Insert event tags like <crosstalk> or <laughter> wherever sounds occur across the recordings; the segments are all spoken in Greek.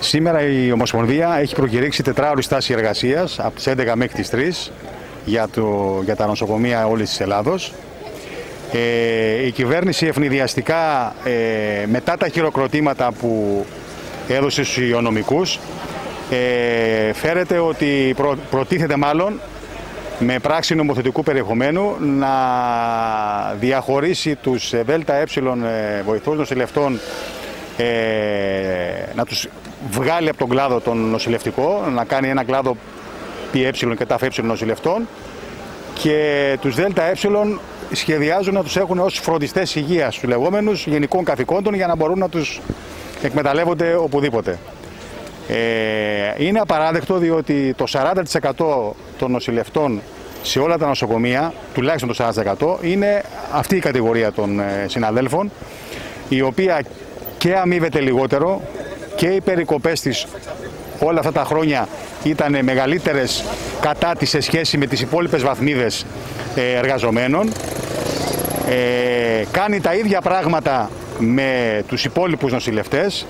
Σήμερα η Ομοσπονδία έχει προκηρύξει τετράωρη στάση εργασίας από τις 11 μέχρι τις 3 για, το, για τα νοσοκομεία όλης της Ελλάδος. Ε, η κυβέρνηση ευνηδιαστικά ε, μετά τα χειροκροτήματα που έδωσε στους υγειονομικούς ε, φέρεται ότι προ, προτίθεται μάλλον με πράξη νομοθετικού περιεχομένου να διαχωρίσει τους ΔΕΛΤΑ ε, βοηθούς νοσηλευτών ε, να τους βγάλει από τον κλάδο τον νοσηλευτικό, να κάνει ένα κλάδο ΠΕ και ΤΑΦΕ νοσηλευτών και τους ΔΕΛΤΑ σχεδιάζουν να τους έχουν ως φροντιστές υγείας τους λεγόμενους γενικών καθηκόντων για να μπορούν να τους εκμεταλλεύονται οπουδήποτε. Ε, είναι απαράδεκτο διότι το 40% των νοσηλευτών σε όλα τα νοσοκομεία, τουλάχιστον το 40%, είναι αυτή η κατηγορία των ε, συναδέλφων, η οποία και αμείβεται λιγότερο και οι περικοπές της όλα αυτά τα χρόνια ήταν μεγαλύτερες κατά της σε σχέση με τις υπόλοιπες βαθμίδες ε, εργαζομένων. Ε, κάνει τα ίδια πράγματα με τους υπόλοιπους νοσηλευτές.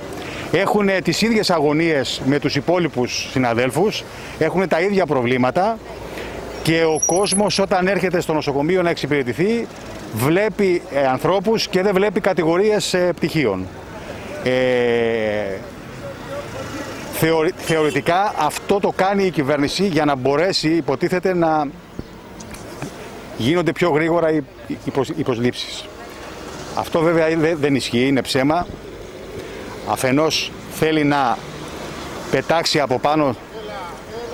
Έχουν τις ίδιες αγωνίες με τους υπόλοιπους συναδέλφους. Έχουν τα ίδια προβλήματα. Και ο κόσμος όταν έρχεται στο νοσοκομείο να εξυπηρετηθεί βλέπει ε, ανθρώπους και δεν βλέπει κατηγορίες πτυχίων. Ε, θεωρητικά αυτό το κάνει η κυβέρνηση για να μπορέσει υποτίθεται να γίνονται πιο γρήγορα οι προσλήψεις. Αυτό βέβαια δεν ισχύει, είναι ψέμα. Αφενός θέλει να πετάξει από πάνω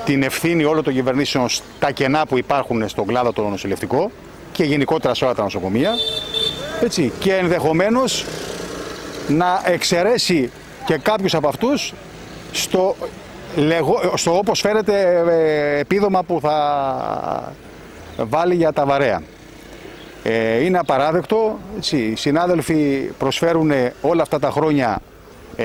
την ευθύνη όλων των κυβερνήσεων στα κενά που υπάρχουν στον κλάδο το νοσηλευτικό και γενικότερα σε όλα τα νοσοκομεία. Έτσι, και ενδεχομένως να εξαιρέσει και κάποιους από αυτούς στο, στο όπως φέρεται ε, επίδομα που θα βάλει για τα βαρέα. Ε, είναι απαράδεκτο, οι συνάδελφοι προσφέρουν όλα αυτά τα χρόνια ε,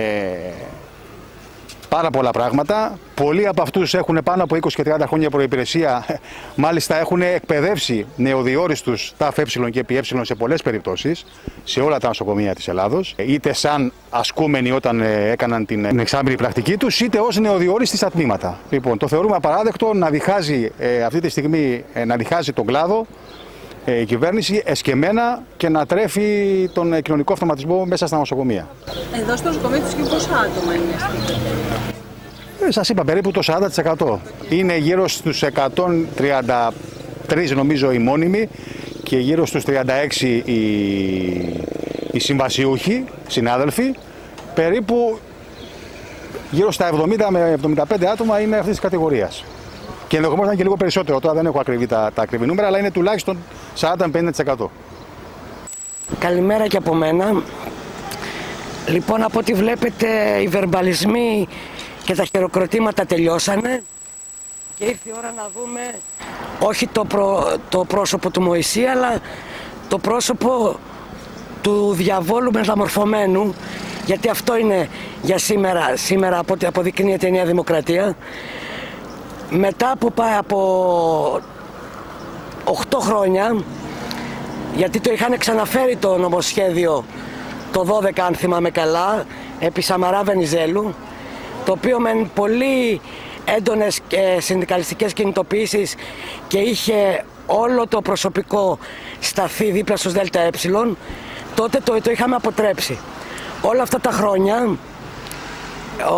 πάρα πολλά πράγματα. Πολλοί από αυτούς έχουν πάνω από 20 και 30 χρόνια προπηρεσία. <laughs> Μάλιστα έχουν εκπαιδεύσει νεοδιόριστους ΤΑΦ και ΠΕ σε πολλές περιπτώσεις σε όλα τα νοσοκομεία της Ελλάδος. Είτε σαν ασκούμενοι όταν ε, έκαναν την εξάμεινη πρακτική τους, είτε ως νεοδιόριστοι στα τμήματα. Λοιπόν, το θεωρούμε απαράδεκτο να διχάζει ε, αυτή τη στιγμή ε, να διχάζει τον κλάδο η κυβέρνηση εσκεμμένα και να τρέφει τον κοινωνικό αυτοματισμό μέσα στα νοσοκομεία. Εδώ στο νοσοκομείο του πόσα άτομα είναι ε, σας είπα περίπου το 40%. Είναι γύρω στους 133 νομίζω οι μόνιμοι και γύρω στους 36 οι, οι συμβασιούχοι, συνάδελφοι. Περίπου γύρω στα 70 με 75 άτομα είναι αυτής της κατηγορίας. Και ενδεχομένως να είναι και λίγο περισσότερο. Τώρα δεν έχω ακριβή τα, τα ακριβή νούμερα, αλλά είναι τουλάχιστον 40-50%. Καλημέρα και από μένα. Λοιπόν, από ό,τι βλέπετε, οι βερμπαλισμοί και τα χειροκροτήματα τελειώσανε και ήρθε η ώρα να δούμε όχι το, το πρόσωπο του Μωυσή αλλά το πρόσωπο του διαβόλου μεταμορφωμένου γιατί αυτό είναι για σήμερα, σήμερα από ό,τι αποδεικνύεται η Νέα Δημοκρατία μετά από, από 8 χρόνια γιατί το είχαν ξαναφέρει το νομοσχέδιο το 12 αν θυμάμαι καλά επί Σαμαρά Βενιζέλου το οποίο με πολύ έντονες ε, συνδικαλιστικές κινητοποιήσεις και είχε όλο το προσωπικό σταθεί δίπλα στους ΔΕΛΤΑ τότε το, το είχαμε αποτρέψει. Όλα αυτά τα χρόνια ο,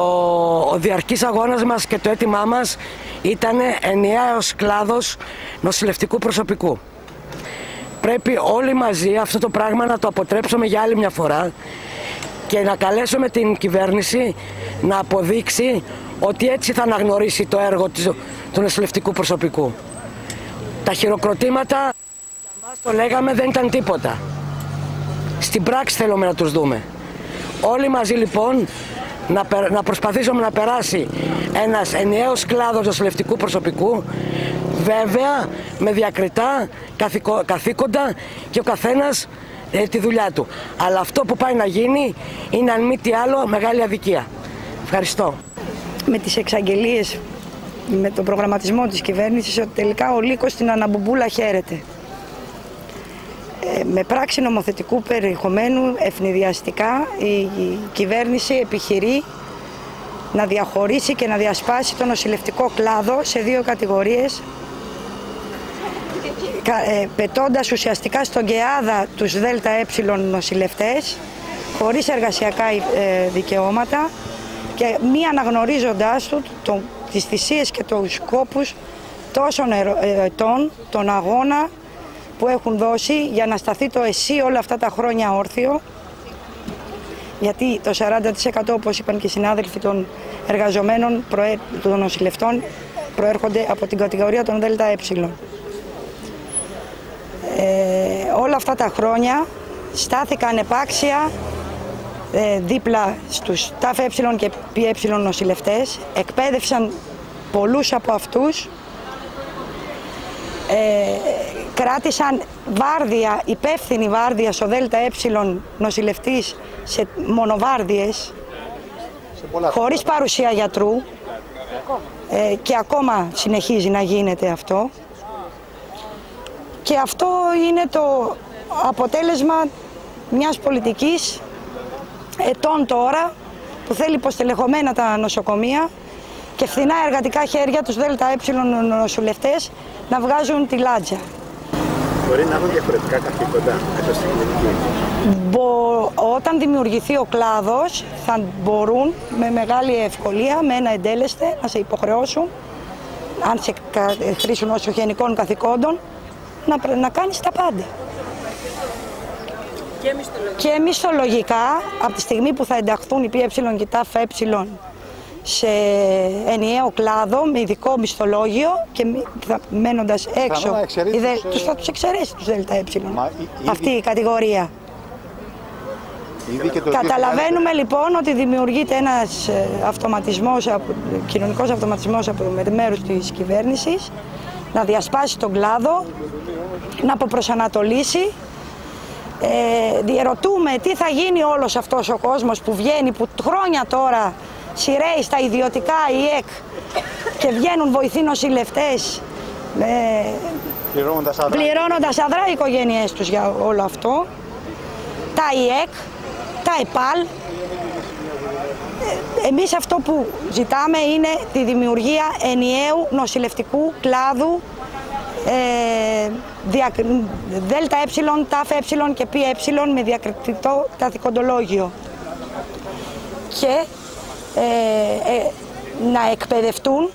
ο διαρκής αγώνας μας και το αίτημά μας ήταν ενιαίος κλάδος νοσηλευτικού προσωπικού. Πρέπει όλοι μαζί αυτό το πράγμα να το αποτρέψουμε για άλλη μια φορά και να καλέσουμε την κυβέρνηση να αποδείξει ότι έτσι θα αναγνωρίσει το έργο του νοσηλευτικού προσωπικού. Τα χειροκροτήματα, για μας το λέγαμε, δεν ήταν τίποτα. Στην πράξη θέλουμε να τους δούμε. Όλοι μαζί λοιπόν να, να προσπαθήσουμε να περάσει ένας ενιαίος κλάδος νοσηλευτικού προσωπικού βέβαια με διακριτά καθήκοντα και ο καθένας ε, τη δουλειά του. Αλλά αυτό που πάει να γίνει είναι αν μη τι άλλο μεγάλη αδικία. Ευχαριστώ. Με τις εξαγγελίες, με τον προγραμματισμό της κυβέρνησης ότι τελικά ο λύκος στην Αναμπουμπούλα χαίρεται. Ε, με πράξη νομοθετικού περιεχομένου ευνηδιαστικά η κυβέρνηση επιχειρεί να διαχωρίσει και να διασπάσει τον νοσηλευτικό κλάδο σε δύο κατηγορίες ε, πετώντας ουσιαστικά στον ΚΕΑΔΑ τους ΔΕΛΤΑ νοσηλευτές χωρίς εργασιακά ε, δικαιώματα και μη αναγνωρίζοντάς του το, τις θυσίες και τους σκόπους τόσων ετών, τον αγώνα που έχουν δώσει για να σταθεί το ΕΣΥ όλα αυτά τα χρόνια όρθιο. Γιατί το 40% όπως είπαν και οι συνάδελφοι των εργαζομένων των νοσηλευτών προέρχονται από την κατηγορία των ΔΕΛΤΑ ε, όλα αυτά τα χρόνια στάθηκαν επάξια ε, δίπλα στους ΤΑΦΕ και ΠΕ νοσηλευτές, εκπαίδευσαν πολλούς από αυτούς, ε, κράτησαν βάρδια, υπεύθυνη βάρδια στο ΔΕΛΤΑ Ε νοσηλευτής σε μονοβάρδιες, σε χωρίς παρουσία γιατρού ε, και ακόμα συνεχίζει να γίνεται αυτό. Και αυτό είναι το αποτέλεσμα μιας πολιτικής ετών τώρα που θέλει υποστελεχωμένα τα νοσοκομεία και φθηνά εργατικά χέρια τους ΔΕΛΤΑ νοσουλευτές να βγάζουν τη λάτζα. Μπορεί να έχουν διαφορετικά καθήκοντα μέσα στην κλινική. Όταν δημιουργηθεί ο κλάδος θα μπορούν με μεγάλη ευκολία, με ένα εντέλεστε, να σε υποχρεώσουν αν σε χρήσουν όσο γενικών καθηκόντων να, να κάνεις τα πάντα. Και μισθολογικά. Και μισθολογικά, από τη στιγμή που θα ενταχθούν οι ΠΕ και τα ΦΕ σε ενιαίο κλάδο με ειδικό μισθολόγιο και θα, μένοντας έξω, τους, θα τους εξαιρέσει τους ΔΕΛΤΑ αυτή η κατηγορία. Καταλαβαίνουμε λοιπόν ότι δημιουργείται ένας ε, αυτοματισμός, κοινωνικός αυτοματισμός από μέρους της κυβέρνησης να διασπάσει τον κλάδο, να αποπροσανατολίσει. Ε, διερωτούμε τι θα γίνει όλος αυτός ο κόσμος που βγαίνει, που χρόνια τώρα σειραίει στα ιδιωτικά ΙΕΚ και βγαίνουν βοηθοί νοσηλευτές ε, πληρώνοντας αδρά. πληρώνοντας αδρά οι οικογένειές τους για όλο αυτό. Τα ΙΕΚ, τα ΕΠΑΛ. Ε, εμείς αυτό που ζητάμε είναι τη δημιουργία ενιαίου νοσηλευτικού κλάδου ε, δια, δέλτα ε, τάφ ε και πι ε με διακριτικό καθηκοντολόγιο. Και ε, ε, να εκπαιδευτούν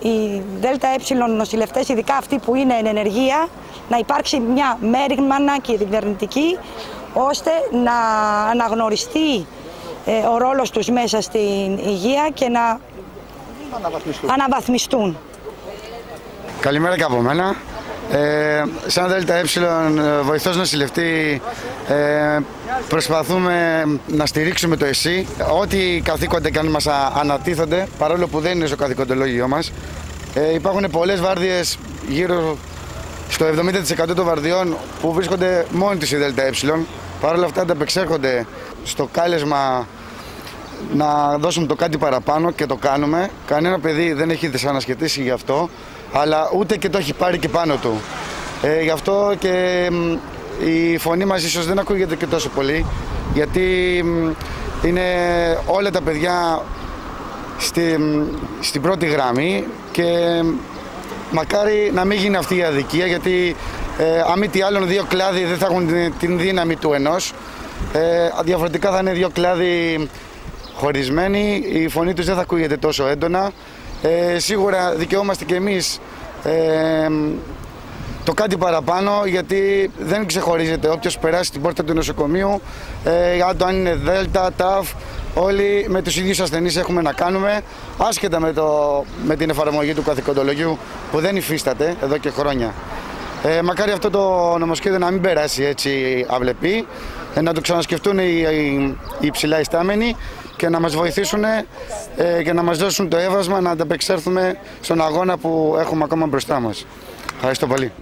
οι ΔΕΛΤΑ ε νοσηλευτές, ειδικά αυτοί που είναι εν ενεργεία, να υπάρξει μια μέρημνα και κυβερνητική, ώστε να αναγνωριστεί ε, ο ρόλος τους μέσα στην υγεία και να αναβαθμιστούν. Καλημέρα και από μένα. Ε, σαν ΔΕΛΤΑ Ε, βοηθός νοσηλευτή, ε, προσπαθούμε να στηρίξουμε το ΕΣΥ. Ό,τι καθήκοντα και αν μας ανατίθονται, παρόλο που δεν είναι στο καθηκοντολόγιο μας. Ε, υπάρχουν πολλές βάρδιες, γύρω στο 70% των βαρδιών που βρίσκονται μόνοι της η ΔΕΛΤΑ Ε. Παρ' όλα αυτά ανταπεξέρχονται στο κάλεσμα να δώσουμε το κάτι παραπάνω και το κάνουμε. Κανένα παιδί δεν έχει δυσανασχετήσει γι' αυτό αλλά ούτε και το έχει πάρει και πάνω του. Ε, γι' αυτό και η φωνή μας ίσως δεν ακούγεται και τόσο πολύ, γιατί είναι όλα τα παιδιά στη, στην πρώτη γραμμή και μακάρι να μην γίνει αυτή η αδικία, γιατί ε, αν μη τι άλλον δύο κλάδοι δεν θα έχουν την δύναμη του ενός. Ε, διαφορετικά θα είναι δύο κλάδοι χωρισμένοι, η φωνή τους δεν θα ακούγεται τόσο έντονα ε, σίγουρα δικαιούμαστε και εμείς ε, το κάτι παραπάνω γιατί δεν ξεχωρίζεται όποιος περάσει την πόρτα του νοσοκομείου ε, αν είναι Δέλτα, ΤΑΦ όλοι με τους ίδιους ασθενείς έχουμε να κάνουμε άσχετα με, το, με την εφαρμογή του καθηκοντολογίου που δεν υφίσταται εδώ και χρόνια. Ε, μακάρι αυτό το νομοσχέδιο να μην περάσει έτσι αυλεπή, ε, να το ξανασκεφτούν οι, οι, οι υψηλά ιστάμενοι και να μας βοηθήσουν ε, και να μας δώσουν το έβασμα να ανταπεξέλθουμε στον αγώνα που έχουμε ακόμα μπροστά μας. Ευχαριστώ πολύ.